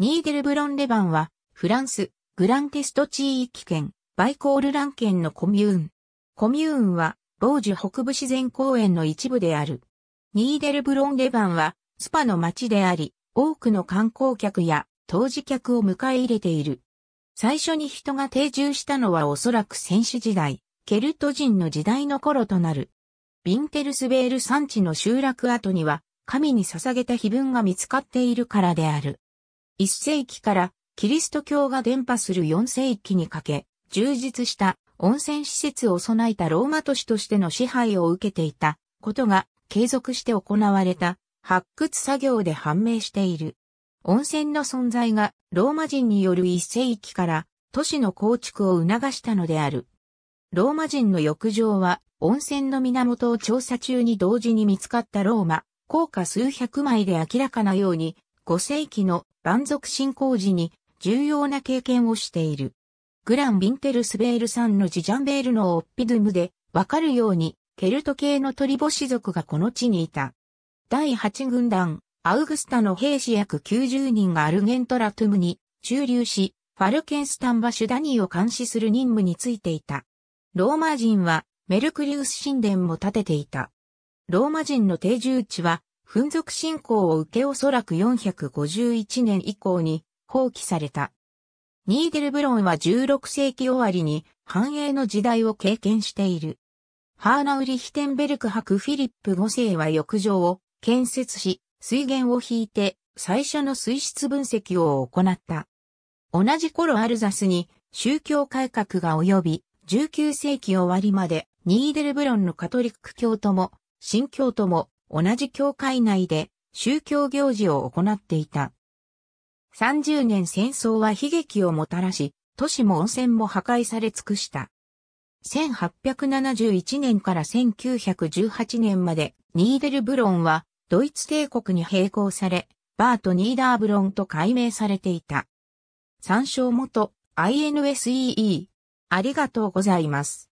ニーデルブロンレバンは、フランス、グランテスト地域圏、バイコールラン県のコミューン。コミューンは、ボージュ北部自然公園の一部である。ニーデルブロンレバンは、スパの町であり、多くの観光客や当時客を迎え入れている。最初に人が定住したのはおそらく戦士時代、ケルト人の時代の頃となる。ビンテルスベール山地の集落跡には、神に捧げた碑文が見つかっているからである。1世紀からキリスト教が伝播する4世紀にかけ、充実した温泉施設を備えたローマ都市としての支配を受けていたことが継続して行われた発掘作業で判明している。温泉の存在がローマ人による1世紀から都市の構築を促したのである。ローマ人の浴場は温泉の源を調査中に同時に見つかったローマ、効果数百枚で明らかなように5世紀の蛮族進行時に重要な経験をしている。グラン・ビンテルスベールさんのジジャンベールのオッピドゥムでわかるようにケルト系のトリボ氏族がこの地にいた。第8軍団、アウグスタの兵士約90人がアルゲントラトゥムに駐留し、ファルケンスタンバシュダニーを監視する任務についていた。ローマ人はメルクリウス神殿も建てていた。ローマ人の定住地は、奮族信仰を受けおそらく451年以降に放棄された。ニーデルブロンは16世紀終わりに繁栄の時代を経験している。ハーナウリヒテンベルク伯フィリップ5世は浴場を建設し、水源を引いて最初の水質分析を行った。同じ頃アルザスに宗教改革が及び、19世紀終わりまでニーデルブロンのカトリック教徒も、新教徒も同じ教会内で宗教行事を行っていた。30年戦争は悲劇をもたらし、都市も温泉も破壊され尽くした。1871年から1918年まで、ニーデルブロンはドイツ帝国に並行され、バート・ニーダーブロンと改名されていた。参照元 INSEE。ありがとうございます。